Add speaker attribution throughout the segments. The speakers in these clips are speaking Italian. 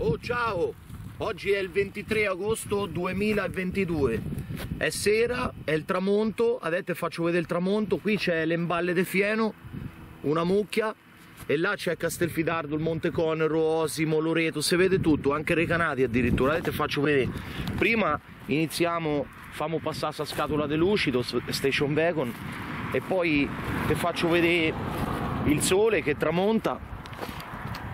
Speaker 1: Oh ciao! Oggi è il 23 agosto 2022. È sera, è il tramonto, adesso faccio vedere il tramonto, qui c'è l'emballe de Fieno, una mucchia, e là c'è Castelfidardo, il Monte Conero, Osimo, Loreto, si vede tutto, anche Recanati addirittura, adesso faccio vedere. Prima iniziamo, famo passare questa scatola di lucido, station wagon, e poi ti faccio vedere il sole che tramonta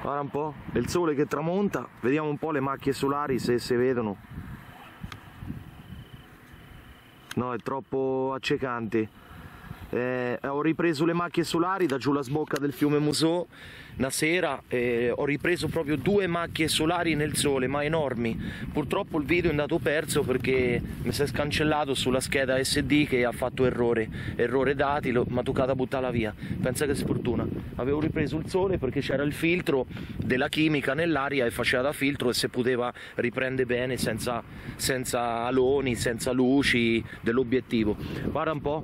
Speaker 1: guarda un po' il sole che tramonta vediamo un po' le macchie solari se si vedono. No è troppo accecante eh, ho ripreso le macchie solari da giù la sbocca del fiume Musò. Una sera eh, ho ripreso proprio due macchie solari nel sole ma enormi. Purtroppo il video è andato perso perché mi si è scancellato sulla scheda SD che ha fatto errore. Errore dati ma toccata buttarla via. Pensa che sfortuna avevo ripreso il sole perché c'era il filtro della chimica nell'aria e faceva da filtro e si poteva riprendere bene senza, senza aloni senza luci dell'obiettivo. Guarda un po'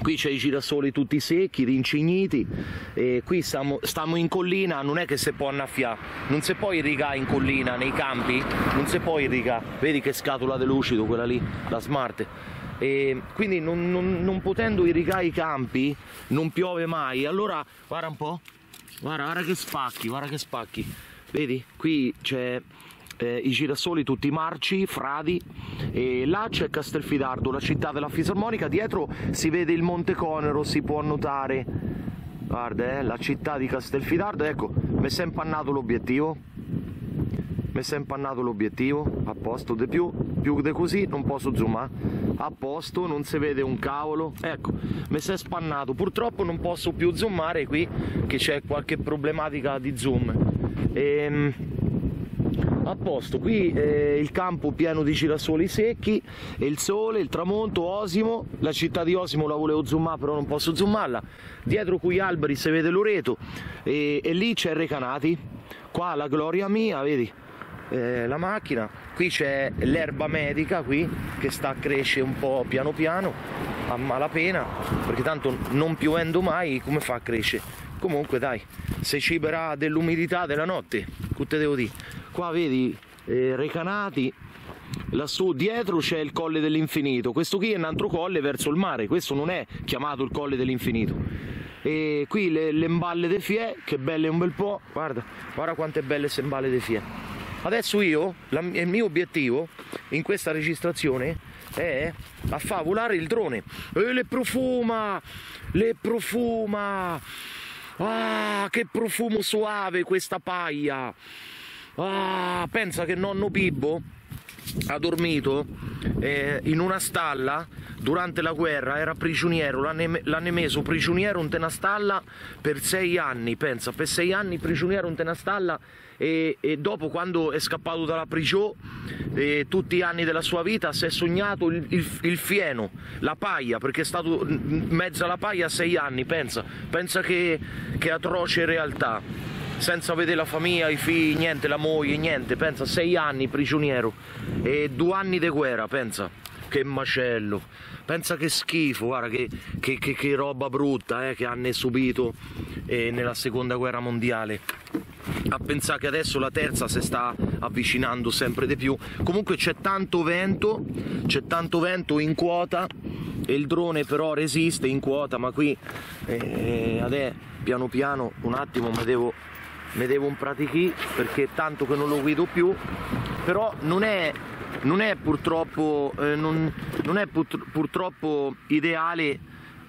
Speaker 1: qui c'è i girasoli tutti secchi, rincigniti e qui stiamo, stiamo, in collina, non è che si può annaffiare, non si può irrigare in collina, nei campi, non si può irrigare, vedi che scatola di lucido quella lì, la smart. E quindi non, non, non potendo irrigare i campi non piove mai, allora guarda un po', guarda, guarda che spacchi, guarda che spacchi, vedi qui c'è eh, i girasoli tutti marci, fradi e là c'è Castelfidardo, la città della fisarmonica, dietro si vede il Monte Conero, si può notare, guarda eh, la città di Castelfidardo, ecco, mi si è impannato l'obiettivo, mi si è impannato l'obiettivo, a posto di più, più di così non posso zoomare, a posto, non si vede un cavolo, ecco, mi si è spannato, purtroppo non posso più zoomare qui che c'è qualche problematica di zoom. Ehm, a posto, qui eh, il campo pieno di girasoli secchi e il sole, il tramonto, Osimo, la città di Osimo la volevo zoomare però non posso zoomarla, dietro quei alberi si vede Loreto e, e lì c'è Recanati, qua la gloria mia, vedi? Eh, la macchina, qui c'è l'erba medica qui che sta a crescere un po' piano piano a malapena perché tanto non piovendo mai come fa a crescere? Comunque dai se ciberà dell'umidità della notte che te devo dire qua vedi eh, Recanati. Lassù dietro c'è il colle dell'infinito. Questo qui è un altro colle verso il mare. Questo non è chiamato il colle dell'infinito. E qui le, le imballe de Fie che belle un bel po' guarda guarda quante belle se imballe de Fie. Adesso io la, il mio obiettivo in questa registrazione è a favolare il drone. E le profuma le profuma. Ah che profumo suave questa paia Ah, pensa che nonno Pibbo ha dormito eh, in una stalla durante la guerra, era prigioniero, l'hanno messo prigioniero in una stalla per sei anni, pensa, per sei anni prigioniero in una stalla e, e, dopo quando è scappato dalla prigione eh, tutti gli anni della sua vita si è sognato il, il, il, fieno, la paglia, perché è stato mezzo alla paglia sei anni, pensa, pensa che, che atroce realtà senza vedere la famiglia, i figli, niente, la moglie, niente, pensa, sei anni prigioniero e due anni di guerra, pensa, che macello, pensa che schifo, guarda che, che, che, che roba brutta eh, che hanno subito eh, nella seconda guerra mondiale. A pensare che adesso la terza si sta avvicinando sempre di più. Comunque c'è tanto vento, c'è tanto vento in quota e il drone però resiste in quota, ma qui eh, adesso piano piano un attimo mi devo mi devo un pratichi perché tanto che non lo guido più. Però non è, non è purtroppo eh, non, non è pur, purtroppo ideale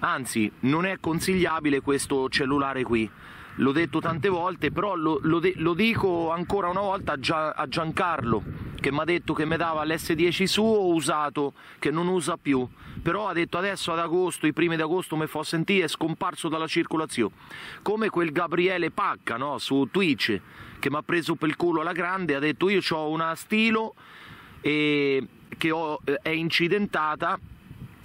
Speaker 1: anzi non è consigliabile questo cellulare qui l'ho detto tante volte, però lo, lo, lo dico ancora una volta a, Gia, a Giancarlo che mi ha detto che mi dava l'S10 suo usato, che non usa più, però ha detto adesso ad agosto, i primi di agosto mi fa sentire, è scomparso dalla circolazione, come quel Gabriele Pacca no? su Twitch che mi ha preso per il culo alla grande, ha detto io ho una stilo e che ho, eh, è incidentata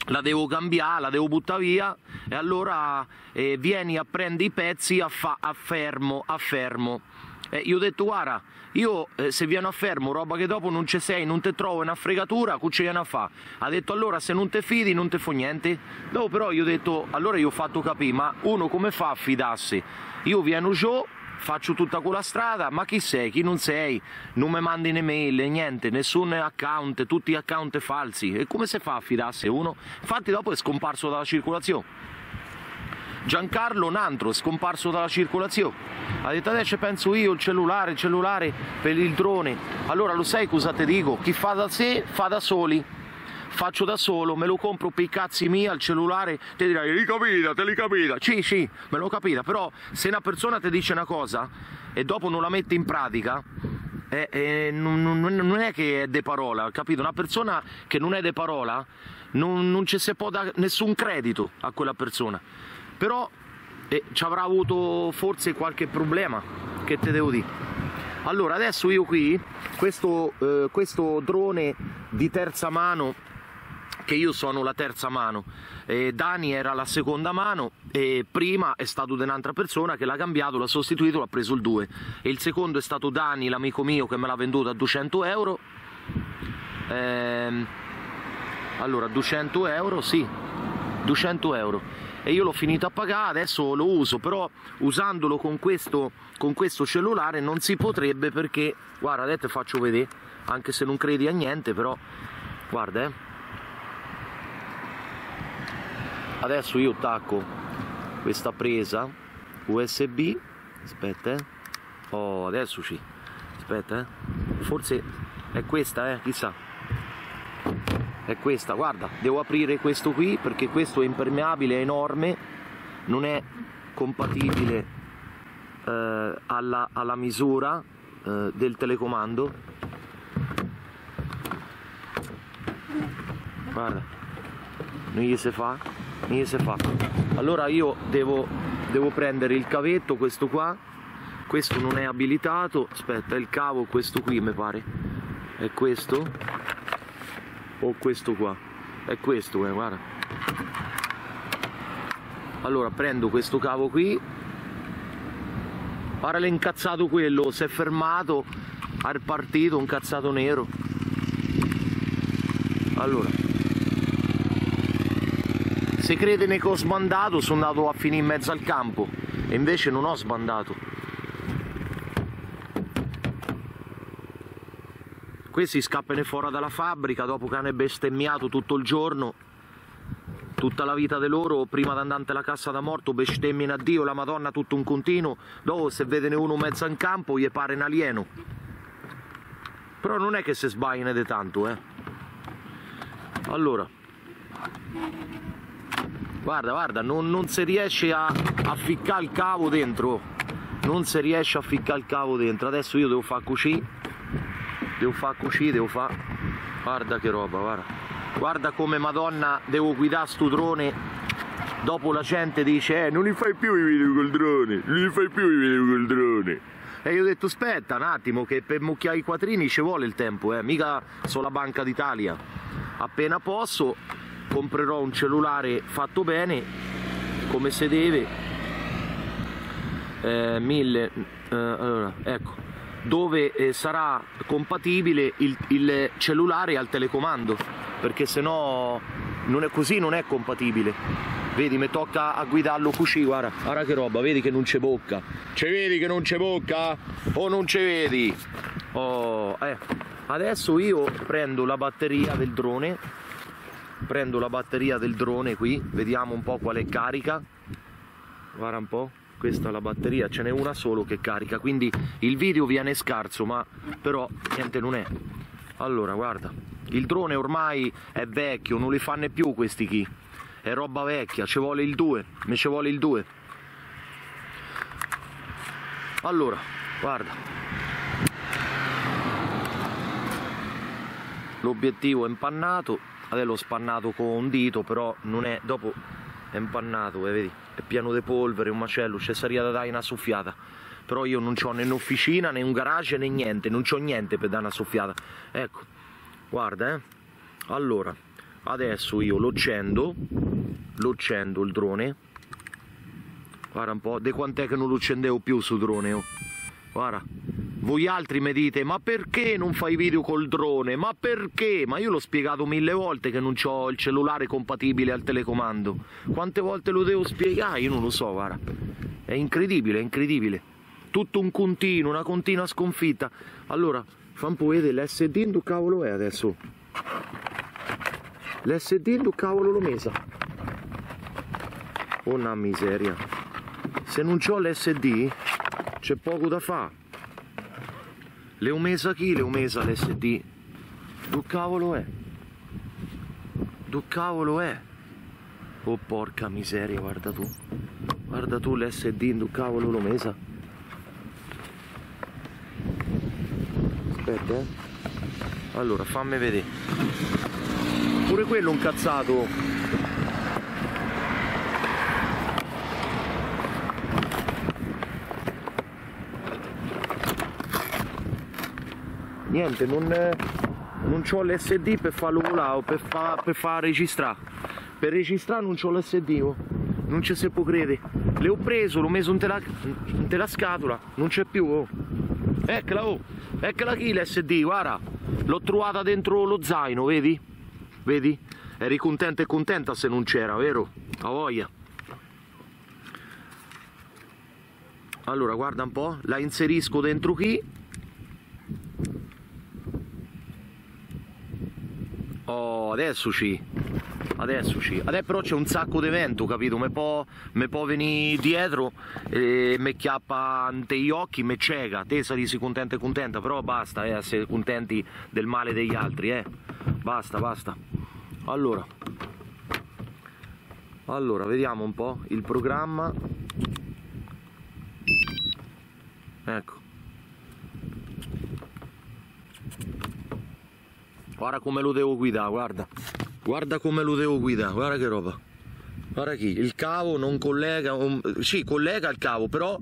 Speaker 1: la devo cambiare, la devo buttare via e allora eh, vieni a prendere i pezzi a, fa- a fermo, a fermo. Eh, io ho detto guarda, io eh, se vieno a fermo, roba che dopo non ci sei, non ti trovo una fregatura, che ci viene a fa? Ha detto allora se non ti fidi non ti fa niente. Dopo però io ho detto, allora io ho fatto capire, ma uno come fa a fidarsi? Io vieno giù faccio tutta quella strada, ma chi sei, chi non sei, non mi mandi né mail, niente, nessun account, tutti account falsi, e come si fa a fidarsi uno? Infatti dopo è scomparso dalla circolazione. Giancarlo Nantro è scomparso dalla circolazione. Ha detto adesso penso io, il cellulare, il cellulare per il drone. Allora lo sai cosa ti dico? Chi fa da sé fa da soli. Faccio da solo, me lo compro per i cazzi miei al cellulare, ti direi, li capita, te li capita. Sì, sì, me l'ho capita, però se una persona ti dice una cosa e dopo non la mette in pratica, eh, eh, non, non, non, è che è de parola, capito? Una persona che non è de parola non, non ci si può dare nessun credito a quella persona però eh, ci avrà avuto forse qualche problema che te devo dire allora adesso io qui questo, eh, questo drone di terza mano che io sono la terza mano. Eh, Dani era la seconda mano e prima è stato un'altra persona che l'ha cambiato, l'ha sostituito, l'ha preso il 2 e il secondo è stato Dani, l'amico mio che me l'ha venduto a 200 euro. Ehm, allora 200 euro, sì 200 euro. E io l'ho finito a pagare, adesso lo uso, però usandolo con questo, con questo cellulare non si potrebbe perché, guarda, adesso faccio vedere, anche se non credi a niente, però, guarda, eh. Adesso io attacco questa presa USB, aspetta, eh. Oh, adesso sì, aspetta, eh. Forse è questa, eh, chissà. È questa guarda devo aprire questo qui perché questo è impermeabile è enorme non è compatibile eh, alla, alla, misura eh, del telecomando. Guarda non gli si fa gli si fa allora io devo, devo prendere il cavetto questo qua. Questo non è abilitato. Aspetta il cavo questo qui mi pare. È questo? O questo qua? È questo eh, guarda. Allora prendo questo cavo qui. Ora l'è incazzato quello si è fermato ha ripartito un cazzato nero. Allora se crede che ho sbandato sono andato a finire in mezzo al campo. E invece non ho sbandato. Questi scappano fuori dalla fabbrica dopo che hanno bestemmiato tutto il giorno tutta la vita di loro prima di andare alla cassa da morto bestemmiano a Dio la Madonna tutto un continuo. Dopo se vedono uno mezzo in campo gli pare un alieno. Però non è che si sbagliano di tanto eh. Allora guarda guarda non, non si riesce a, a ficcare il cavo dentro non si riesce a ficcare il cavo dentro adesso io devo fare così devo fare così, devo fare... Guarda che roba, guarda. Guarda come madonna devo guidare sto drone. Dopo la gente dice, eh, non li fai più i video col drone, non li fai più i video col drone. E io ho detto, aspetta un attimo, che per mucchiare i quattrini ci vuole il tempo, eh, mica sono la Banca d'Italia. Appena posso comprerò un cellulare fatto bene, come si deve. Eh, mille, eh, allora, ecco, dove eh, sarà compatibile il, il, cellulare al telecomando perché se no non è così non è compatibile. Vedi mi tocca a guidarlo così guarda. Guarda che roba vedi che non c'è bocca. Ci vedi che non c'è bocca? O non ci vedi? Oh, eh. adesso io prendo la batteria del drone prendo la batteria del drone qui vediamo un po' qual è carica. Guarda un po' questa è la batteria ce n'è una solo che carica quindi il video viene scarso ma però niente non è. Allora guarda il drone ormai è vecchio non li fanno più questi chi. È roba vecchia ci vuole il 2 me ci vuole il 2 allora guarda. L'obiettivo è impannato adesso l'ho spannato con un dito però non è dopo è impannato eh, vedi è pieno di polvere, un macello, c'è saria da dare una soffiata. Però io non ho né un'officina né un garage né niente, non ho niente per dare una soffiata. Ecco, guarda, eh. Allora, adesso io lo accendo, lo accendo il drone. Guarda un po', di quant'è che non lo accendevo più su drone, oh. Guarda, voi altri mi dite, ma perché non fai video col drone? Ma perché? Ma io l'ho spiegato mille volte che non ho il cellulare compatibile al telecomando. Quante volte lo devo spiegare? Io non lo so, guarda. È incredibile, è incredibile. tutto un continuo, una continua sconfitta. Allora, fammi un po' vedere l'SD in dove cavolo è adesso? L'SD in dove cavolo l'ho messa? Oh una miseria. Se non c'ho l'SD c'è poco da fare. Le ho messa chi? Le ho messa l'SD. Dove cavolo è? Dove cavolo è? Oh porca miseria, guarda tu. Guarda tu l'SD in dove cavolo messa. Aspetta, eh. Allora, fammi vedere. Pure quello un cazzato. Niente, non, non ho l'SD per farlo volare, per far per registrare. Per registrare non ho l'SD, oh. non ci si può credere. Le ho preso, l'ho messo in tela, in tela scatola, non c'è più. Oh. Eccola, oh. eccola qui l'SD, guarda. L'ho trovata dentro lo zaino, vedi? Vedi? Eri contenta e contenta se non c'era, vero? A voglia. Allora, guarda un po', la inserisco dentro qui Oh, adesso ci. Adesso ci. Adesso però c'è un sacco di vento, capito? Mi può, può venire dietro e mi chiappa ante gli occhi, mi cieca. Te saresti contenta e contenta, però basta, eh, essere contenti del male degli altri, eh. Basta, basta. Allora. Allora, vediamo un po' il programma. Ecco. Guarda come lo devo guidare, guarda. Guarda come lo devo guidare, guarda che roba. Guarda qui, il cavo non collega, um, sì collega il cavo, però,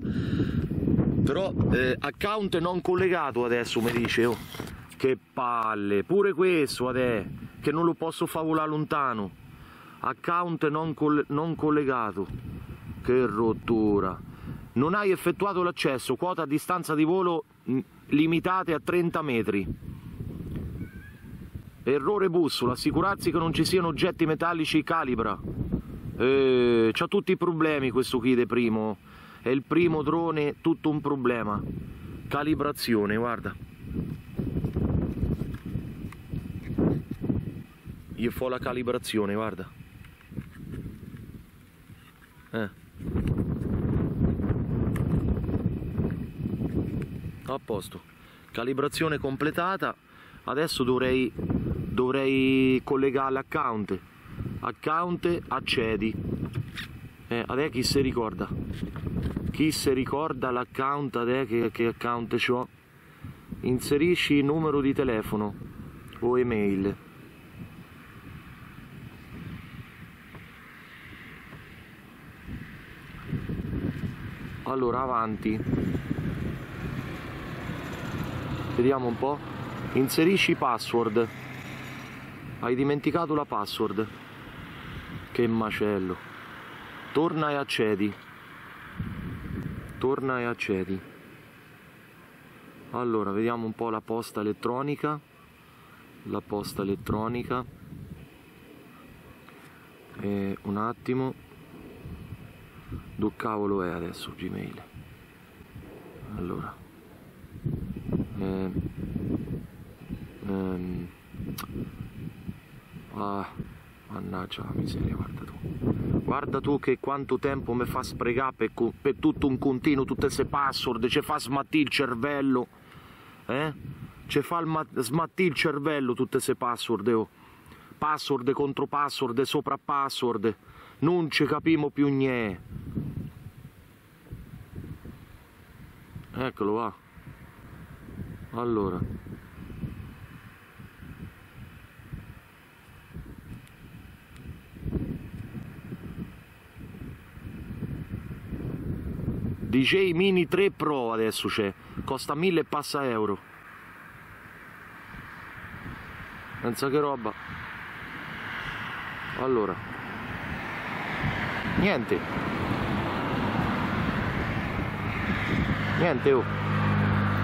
Speaker 1: però eh, account non collegato adesso mi dice, oh. Che palle, pure questo adesso, che non lo posso favolare lontano. Account non, coll non collegato. Che rottura. Non hai effettuato l'accesso, quota a distanza di volo limitate a 30 metri. Errore bussola, assicurarsi che non ci siano oggetti metallici calibra. Eh, c'ha tutti i problemi questo Kide primo. È il primo drone, tutto un problema. Calibrazione, guarda. Io fo la calibrazione, guarda. Eh. A posto. Calibrazione completata. Adesso dovrei dovrei collegare l'account. Account accedi. Eh, adesso chi si ricorda? Chi si ricorda l'account adesso che, che account ho? Inserisci il numero di telefono o email. Allora avanti. Vediamo un po' inserisci password hai dimenticato la password. Che macello. Torna e accedi. Torna e accedi. Allora, vediamo un po' la posta elettronica. La posta elettronica. E un attimo. Dove cavolo è adesso Gmail? Allora. Eh, ehm, Ah, mannaggia la miseria, guarda tu. Guarda tu che quanto tempo mi fa sprecare per, per, tutto un continuo, tutte queste password, ci fa smattire il cervello. Eh? Ci fa smattire il cervello tutte queste password, oh. Password contro password, sopra password. Non ci capiamo più niente. Eccolo va. Allora. DJ Mini 3 Pro adesso c'è, costa 1000 e passa euro. Pensa che roba. Allora. Niente. Niente oh.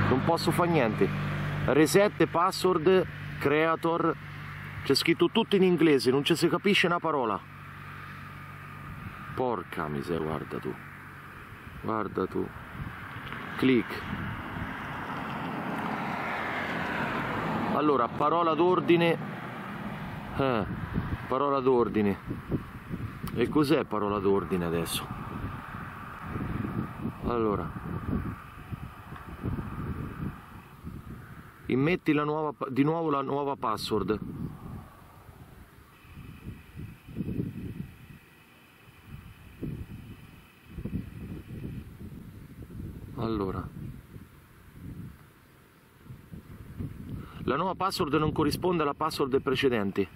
Speaker 1: Non posso fare niente. Reset, password, creator. C'è scritto tutto in inglese, non ci si capisce una parola. Porca miseria, guarda tu guarda tu. Click. Allora parola d'ordine. Eh, parola d'ordine. E cos'è parola d'ordine adesso? Allora. Immetti la nuova, di nuovo la nuova password allora la nuova password non corrisponde alla password precedente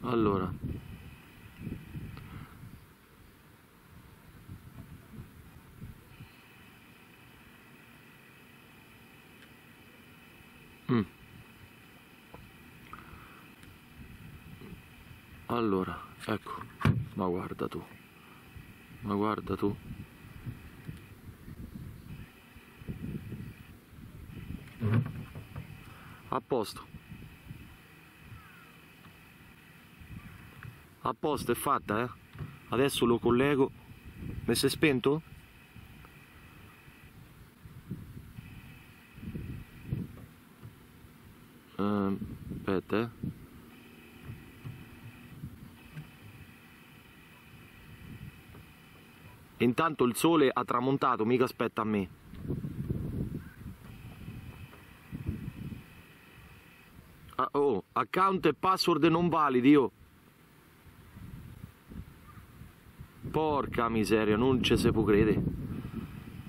Speaker 1: allora. Mm. allora ecco. Ma guarda tu. Ma guarda tu a posto. A posto è fatta eh. Adesso lo collego. Mi si è spento? Uh, aspetta eh. Intanto il sole ha tramontato mica aspetta a me Ah, oh, account e password non validi, io. Porca miseria, non ci si può credere.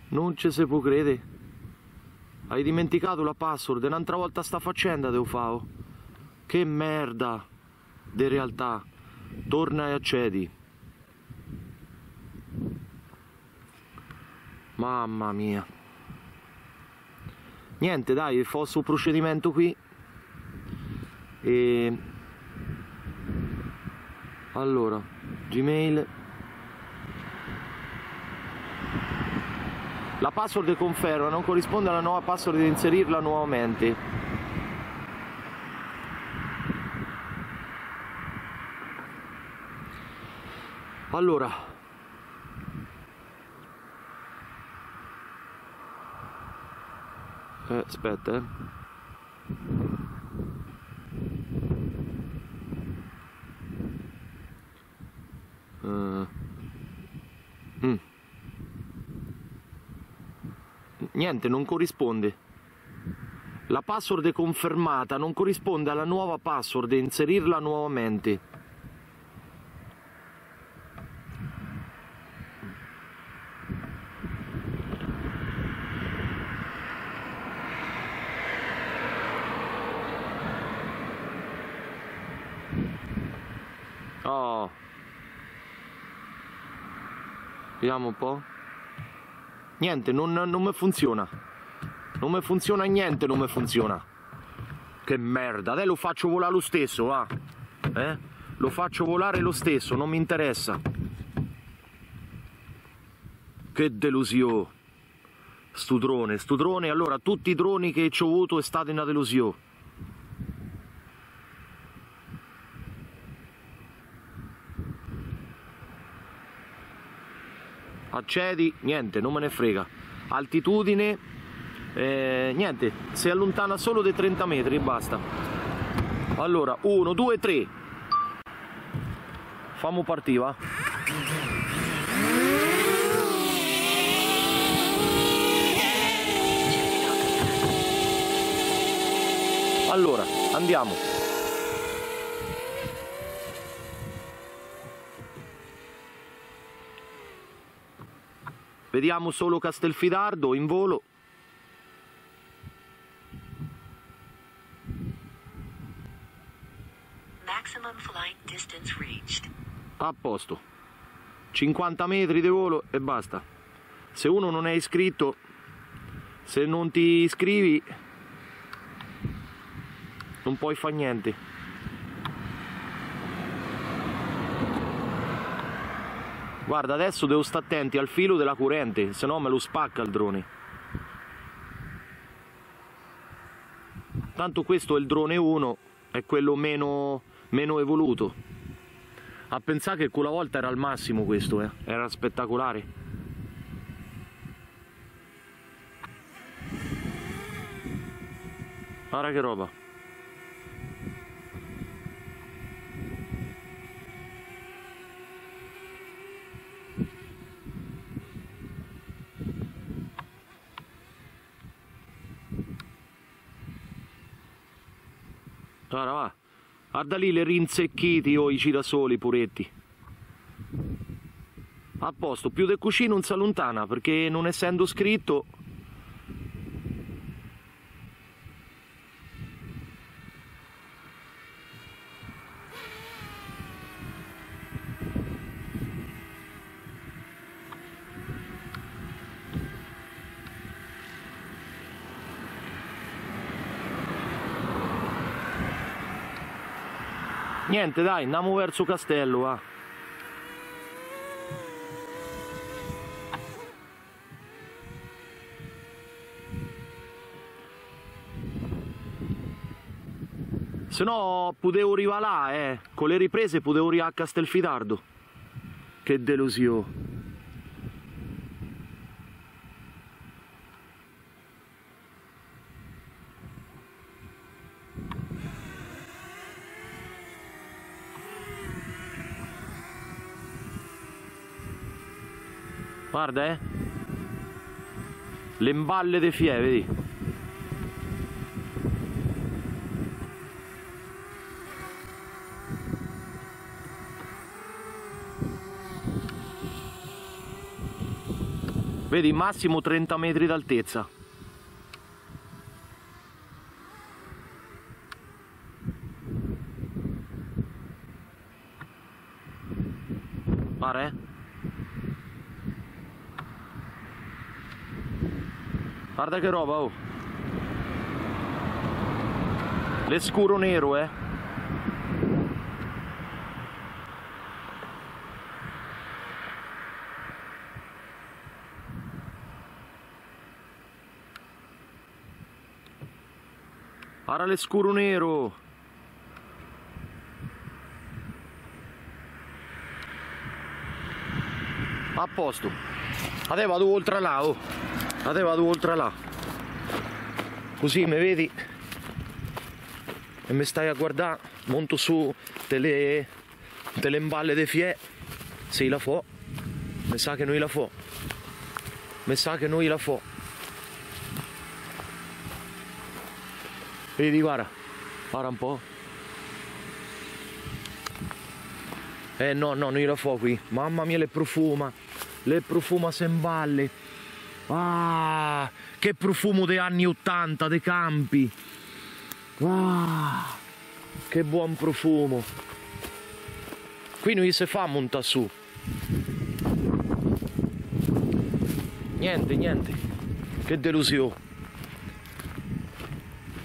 Speaker 1: Non ci si può credere. Hai dimenticato la password, un'altra volta sta facendo devo fare. Che merda di realtà. Torna e accedi. Mamma mia. Niente, dai, fa sul procedimento qui e allora gmail. La password conferma non corrisponde alla nuova password di inserirla nuovamente. Allora. Eh, aspetta eh Uh, mm. Niente, non corrisponde. La password è confermata non corrisponde alla nuova password, inserirla nuovamente. Oh. Vediamo un po'. Niente, non, non mi funziona. Non mi funziona niente, non mi funziona. Che merda, adesso lo faccio volare lo stesso, va. Eh? Lo faccio volare lo stesso, non mi interessa. Che delusione. Stu drone, stu drone, allora tutti i droni che ci ho avuto è stata una delusione. Accedi, niente, non me ne frega. Altitudine, eh, niente, si allontana solo dei 30 metri e basta. Allora, 1, 2, 3. Famo partiva. Allora, andiamo. Vediamo solo Castelfidardo in volo. A posto. 50 metri di volo e basta. Se uno non è iscritto, se non ti iscrivi, non puoi fare niente. Guarda, adesso devo stare attenti al filo della corrente, se no me lo spacca il drone. Tanto questo è il drone 1, è quello meno, meno evoluto. A pensare che quella volta era al massimo questo, eh. era spettacolare. Guarda che roba. Guarda lì le rinzecchiti o i girasoli puretti. A posto, più del cuscino non si allontana perché non essendo scritto Niente, dai, andiamo verso castello, va. Se no potevo arrivare là, eh. Con le riprese potevo arrivare a Castelfidardo. Che delusione. Guarda, eh. Le imballe de fie, vedi? Vedi, massimo 30 metri d'altezza. Pare? Eh? Guarda che roba, oh. L'escuro nero, eh. Guarda l'escuro nero. A posto. Adesso vado oltre là, oh. Adesso vado oltre là. Così mi vedi e mi stai a guardare, monto su delle, delle imballe de fie, se la fo, mi sa che noi la fo, mi sa che noi la fo. Vedi, guarda, guarda un po'. Eh no, no, noi la fo qui, mamma mia le profuma, le profuma semballe. Ah, che profumo dei anni 80, dei campi. Ah, che buon profumo. Qui non si fa monta su. Niente, niente. Che delusione.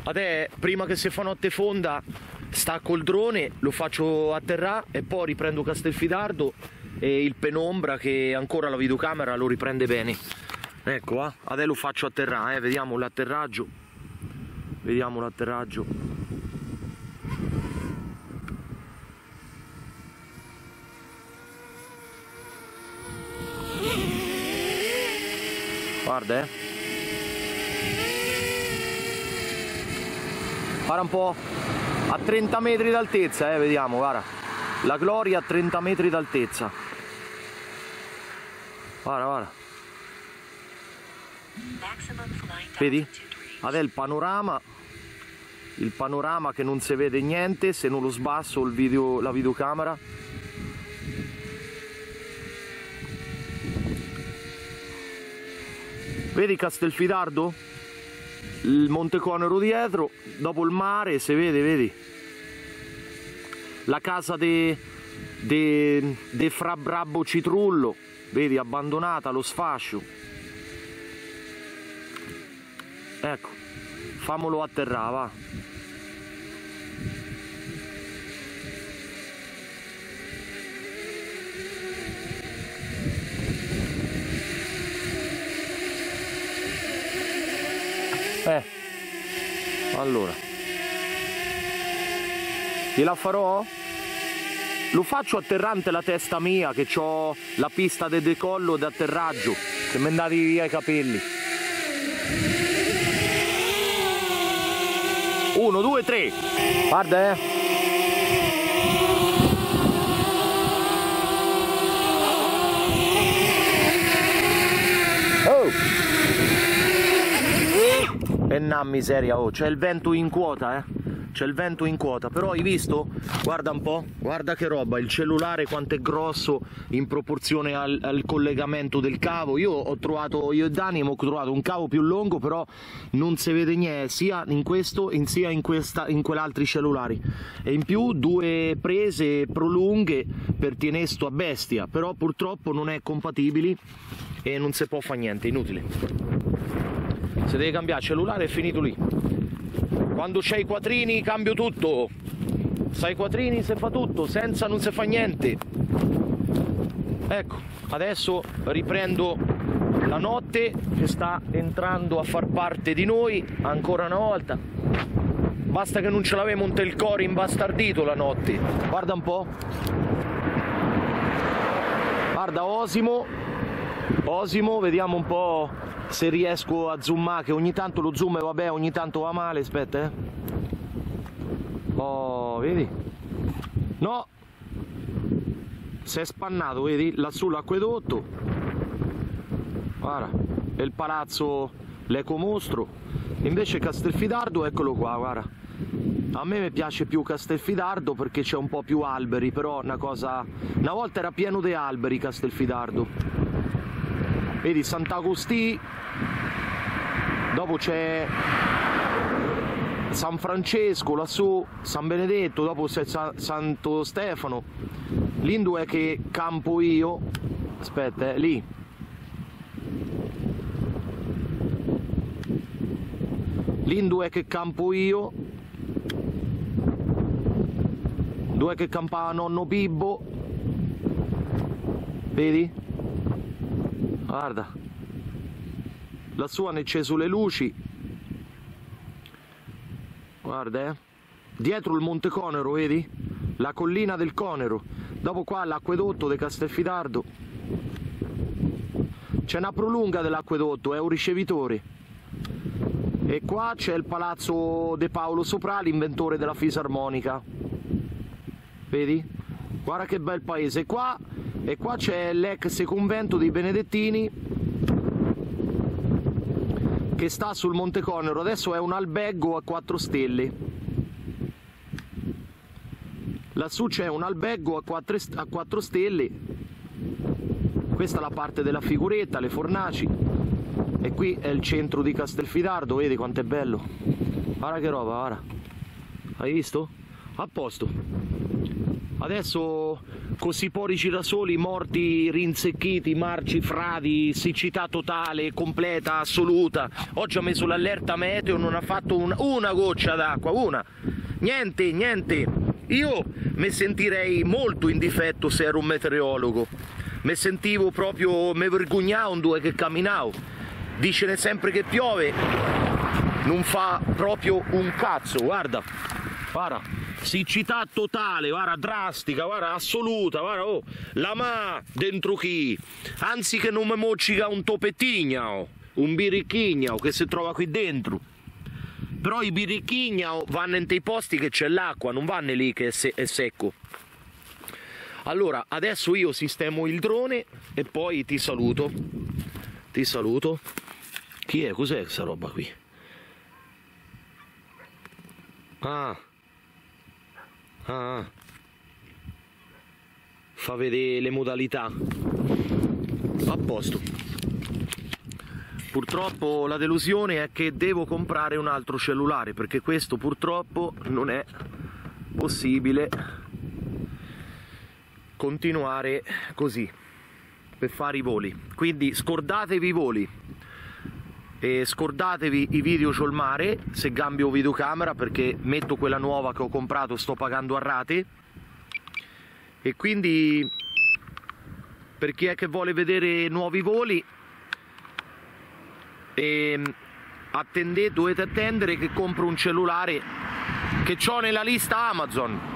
Speaker 1: Adesso, prima che si fa notte fonda, stacco il drone, lo faccio atterrare e poi riprendo Castelfidardo e il penombra che ancora la videocamera lo riprende bene. Ecco, eh. adesso lo faccio atterrare, eh. vediamo l'atterraggio. Vediamo l'atterraggio. Guarda, eh. Guarda un po' a 30 metri d'altezza, eh, vediamo, guarda. La gloria a 30 metri d'altezza. Guarda, guarda. Vedi? Adesso il panorama, il panorama che non si vede niente se non lo sbasso il video, la videocamera. Vedi Castelfidardo? Il Monte Conero dietro, dopo il mare si vede, vedi? La casa di de, de Fra Brabbo Citrullo, vedi, abbandonata, lo sfascio. Ecco, famolo atterrare, va. Eh, allora, gliela farò? Lo faccio atterrante la testa mia che ho la pista di decollo d'atterraggio, che mi andati via i capelli. Uno, due, tre. Guarda, eh. Oh! E na miseria, oh, c'è il vento in quota, eh c'è il vento in quota però hai visto? Guarda un po' guarda che roba il cellulare quanto è grosso in proporzione al, al collegamento del cavo. Io ho trovato io e Dani ho trovato un cavo più lungo però non si vede niente sia in questo sia in questa in quell'altri cellulari. E in più due prese prolunghe per tenere a bestia però purtroppo non è compatibili e non si può fare niente inutile. Se deve cambiare cellulare è finito lì quando c'hai i quattrini cambio tutto. Sai quattrini si fa tutto, senza non si fa niente. Ecco, adesso riprendo la notte che sta entrando a far parte di noi ancora una volta. Basta che non ce l'avemo un telcore imbastardito la notte. Guarda un po'. Guarda Osimo. Osimo, vediamo un po' se riesco a zoomare che ogni tanto lo zoom vabbè ogni tanto va male aspetta eh. Oh vedi? No! Si è spannato vedi? Lassù l'acquedotto. Guarda è il palazzo l'eco mostro invece Castelfidardo eccolo qua guarda. A me piace più Castelfidardo perché c'è un po' più alberi però una cosa una volta era pieno di alberi Castelfidardo vedi Sant'Agostì dopo c'è San Francesco lassù San Benedetto dopo c'è Santo Stefano. Lì è che campo io. Aspetta eh, lì. Lì è che campo io. Dove che campava nonno Bibbo. Vedi? Guarda. Lassù hanno acceso le luci. Guarda eh. Dietro il Monte Conero vedi? la collina del Conero. Dopo qua l'acquedotto di Castelfidardo. C'è una prolunga dell'acquedotto è un ricevitore. E qua c'è il palazzo De Paolo Sopra l'inventore della fisarmonica. Vedi? guarda che bel paese. Qua e qua c'è l'ex convento dei Benedettini che sta sul Monte Conero, adesso è un albergo a 4 stelle. Lassù c'è un albergo a 4, a 4 stelle, questa è la parte della figuretta, le fornaci, e qui è il centro di Castelfidardo, vedi quanto è bello. Guarda che roba, guarda. Hai visto? A posto. Adesso così porici da soli, morti, rinsecchiti, marci, fradi, siccità totale, completa, assoluta. Oggi ha messo l'allerta meteo, non ha fatto una, una goccia d'acqua, una. Niente, niente. Io mi sentirei molto in difetto se ero un meteorologo. Mi sentivo proprio, mi vergognavo un due che camminavo. Dicene sempre che piove, non fa proprio un cazzo, guarda, guarda siccità totale, guarda, drastica, guarda, assoluta, guarda, oh, la ma dentro chi? Anzi che non mi moccica un topettignao, un birichignao che si trova qui dentro. Però i birichignao vanno in dei posti che c'è l'acqua, non vanno lì che è, se è secco. Allora, adesso io sistemo il drone e poi ti saluto. Ti saluto. Chi è? Cos'è questa roba qui? Ah. Ah, fa vedere le modalità. A posto. Purtroppo la delusione è che devo comprare un altro cellulare perché questo purtroppo non è possibile continuare così per fare i voli. Quindi scordatevi i voli, e scordatevi i video ciolmare se cambio videocamera perché metto quella nuova che ho comprato sto pagando a rate. E quindi per chi è che vuole vedere nuovi voli e attendete, dovete attendere che compro un cellulare che ho nella lista Amazon.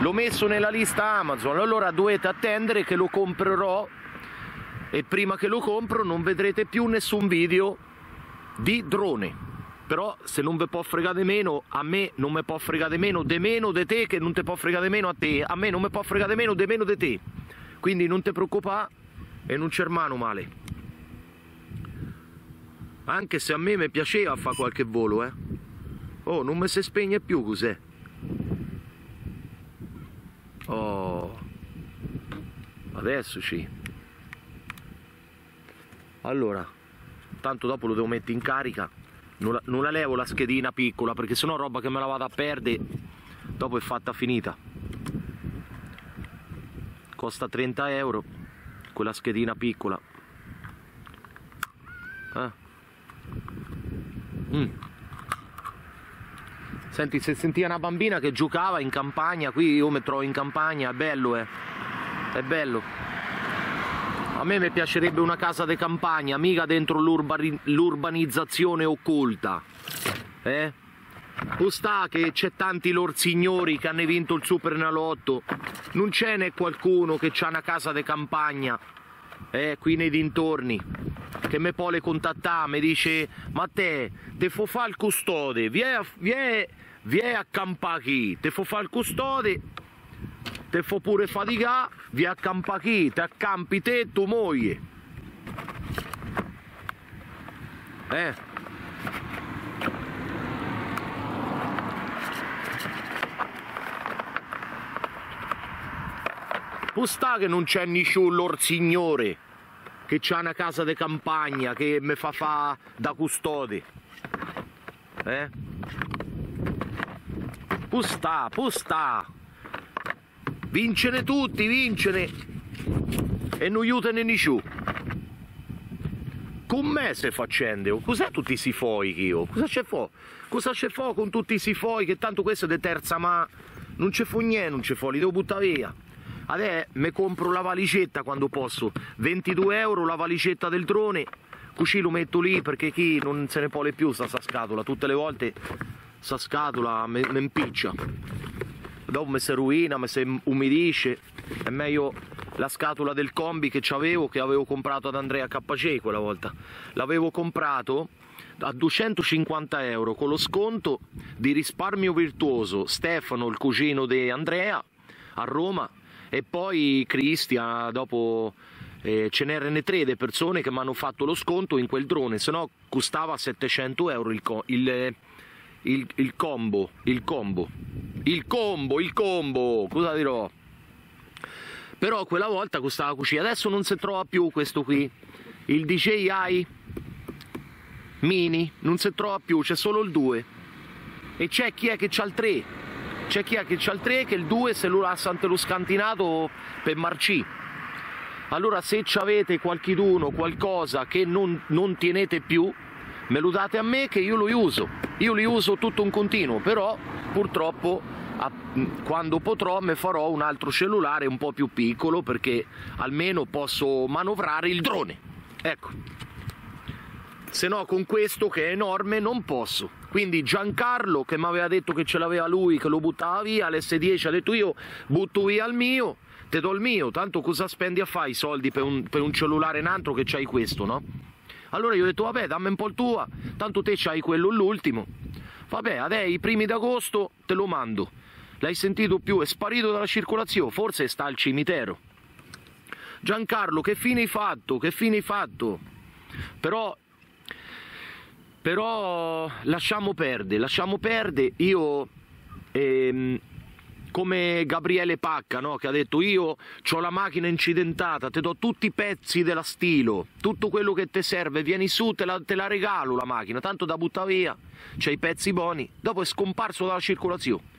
Speaker 1: L'ho messo nella lista Amazon. Allora dovete attendere che lo comprerò e prima che lo compro non vedrete più nessun video di drone però se non vi può fregare meno, a me non mi può fregare meno, de meno de te che non ti può fregare meno a te, a me non mi può fregare meno, de meno de te. Quindi non ti preoccupare e non c'è mano male. Anche se a me mi piaceva fare qualche volo, eh. Oh, non mi si spegne più cos'è. Oh. Adesso sì. Allora, tanto dopo lo devo mettere in carica. Non la, non la levo la schedina piccola perché sennò roba che me la vado a perdere dopo è fatta finita. Costa 30 euro quella schedina piccola. Eh. mm. senti se sentia una bambina che giocava in campagna qui io mi trovo in campagna è bello eh. È bello a me mi piacerebbe una casa di campagna, mica dentro l'urbanizzazione occulta. Eh? O che c'è tanti lor signori che hanno vinto il Supernalotto, non ce n'è qualcuno che ha una casa di campagna, eh, qui nei dintorni, che mi può contattare, mi dice, ma te, te fo fare il custode, vieni a, vieni, vieni a campare qui, te fo fare il custode te fa pure faticare, vi accampa chi, ti accampi te e tua moglie. Eh. Può sta che non c'è nessun lor signore che c'ha una casa di campagna che mi fa fa da custode. Eh? Può sta, può sta. Vincere tutti, vincere! E non aiutano nessuno. Con me se facendo, cos'è tutti questi foi che io? Cosa c'è fo? Cosa c'è fo con tutti questi foi che tanto questo è di terza ma non c'è fo niente, non c'è fo, li devo buttare via. Adesso mi compro la valigetta quando posso, 22 euro la valigetta del drone, così lo metto lì perché chi non se ne può più sta, sta scatola, tutte le volte sta scatola mi impiccia dopo mi si rovina, mi si umidisce, è meglio la scatola del combi che avevo, che avevo comprato ad Andrea KC quella volta, l'avevo comprato a 250 euro con lo sconto di risparmio virtuoso. Stefano, il cugino di Andrea a Roma. E poi Cristian dopo eh, ce n'erano tre di persone che mi hanno fatto lo sconto in quel drone. Se no costava 700 euro il, il, il, il combo il combo il combo, il combo, cosa dirò? Però quella volta costava così, adesso non si trova più questo qui, il DJI Mini, non si trova più, c'è solo il 2. E c'è chi è che c'ha il 3, c'è chi è che c'ha il 3 che il 2 se lo lascia lo scantinato per marcì. Allora se avete qualchiduno, qualcosa che non, non tenete più, me lo date a me che io lo uso. Io li uso tutto un continuo, però purtroppo a, quando potrò mi farò un altro cellulare un po' più piccolo perché almeno posso manovrare il drone. Ecco. Se no con questo che è enorme non posso. Quindi Giancarlo che mi aveva detto che ce l'aveva lui, che lo buttava via, all'S10 ha detto io butto via il mio, te do il mio, tanto cosa spendi a fare i soldi per un, per un cellulare in altro che c'hai questo, no? Allora io ho detto, vabbè, dammi un po' il tuo, tanto te c'hai quello l'ultimo. Vabbè, adesso i primi d'agosto te lo mando. L'hai sentito più? È sparito dalla circolazione, forse sta al cimitero. Giancarlo, che fine hai fatto? Che fine hai fatto? Però, però lasciamo perdere, lasciamo perdere. Io... Ehm, come Gabriele Pacca no? che ha detto io ho la macchina incidentata, ti do tutti i pezzi della stilo, tutto quello che ti serve, vieni su, te la, te la regalo la macchina, tanto da buttare via, c'è i pezzi buoni, dopo è scomparso dalla circolazione.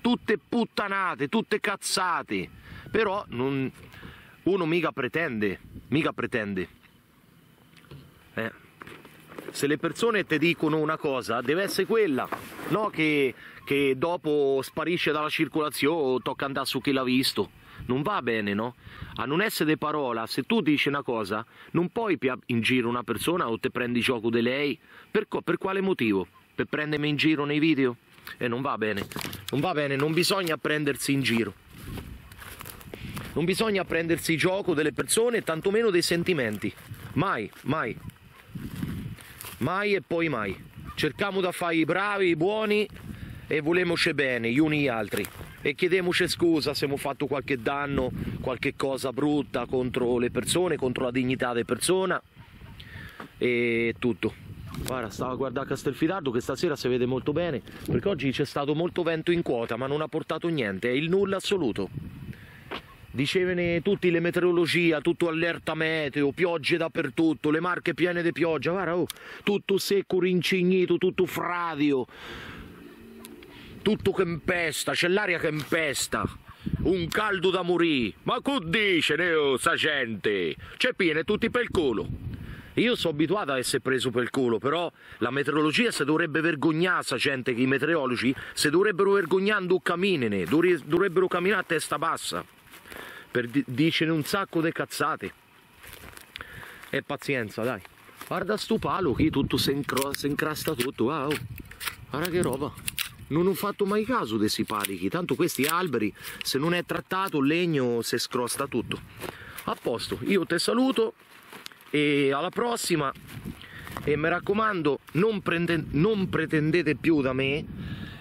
Speaker 1: Tutte puttanate, tutte cazzate, però non, uno mica pretende, mica pretende. Eh se le persone ti dicono una cosa deve essere quella, no che, che dopo sparisce dalla circolazione o tocca andare su chi l'ha visto. Non va bene, no? A non essere parola, se tu dici una cosa, non puoi in giro una persona o te prendi gioco di lei. Per, per quale motivo? Per prendermi in giro nei video? E eh, non va bene, non va bene, non bisogna prendersi in giro. Non bisogna prendersi gioco delle persone, tantomeno dei sentimenti. Mai, mai. Mai e poi mai. cerchiamo di fare i bravi, i buoni e volemoci bene, gli uni gli altri. E chiediamoci scusa se abbiamo fatto qualche danno, qualche cosa brutta contro le persone, contro la dignità delle persone e tutto. Guarda, stavo a guardare Castelfidardo che stasera si vede molto bene, perché oggi c'è stato molto vento in quota, ma non ha portato niente, è il nulla assoluto. Dicevano tutti le meteorologia, tutto allerta meteo, piogge dappertutto, le marche piene di pioggia, guarda, oh, tutto secco, rincignito, tutto fradio, tutto che impesta, c'è l'aria che impesta, un caldo da morire. Ma che dice, Neo, sta gente? C'è piene tutti per il culo. Io sono abituato a essere preso per il culo, però la meteorologia si dovrebbe vergognare, sa gente che i meteorologi si dovrebbero vergognare camminene, dovrebbero camminare a testa bassa, per dicere un sacco di cazzate. E pazienza, dai. Guarda sto palo qui, tutto si, incrasta tutto, wow. Guarda che roba. Non ho fatto mai caso di questi palichi, tanto questi alberi, se non è trattato, il legno si scrosta tutto. A posto, io ti saluto e alla prossima e mi raccomando non, prende, non pretendete più da me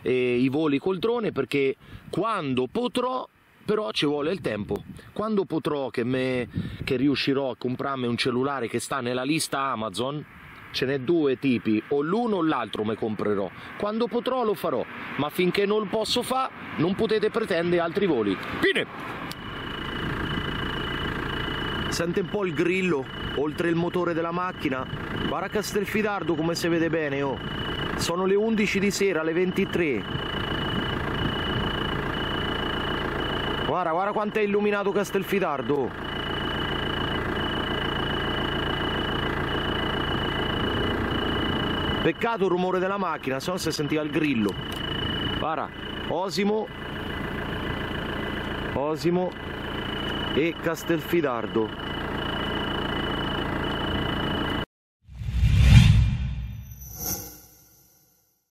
Speaker 1: eh, i voli col drone perché quando potrò però ci vuole il tempo quando potrò che, me, che riuscirò a comprarmi un cellulare che sta nella lista Amazon ce n'è due tipi o l'uno o l'altro mi comprerò. Quando potrò lo farò ma finché non posso fare non potete pretendere altri voli. Fine! Sente un po' il grillo oltre il motore della macchina? Guarda Castelfidardo come si vede bene oh. Sono le 11 di sera alle 23 guarda guarda quanto è illuminato Castelfidardo peccato il rumore della macchina se no si sentiva il grillo. Guarda Osimo Osimo e Castelfidardo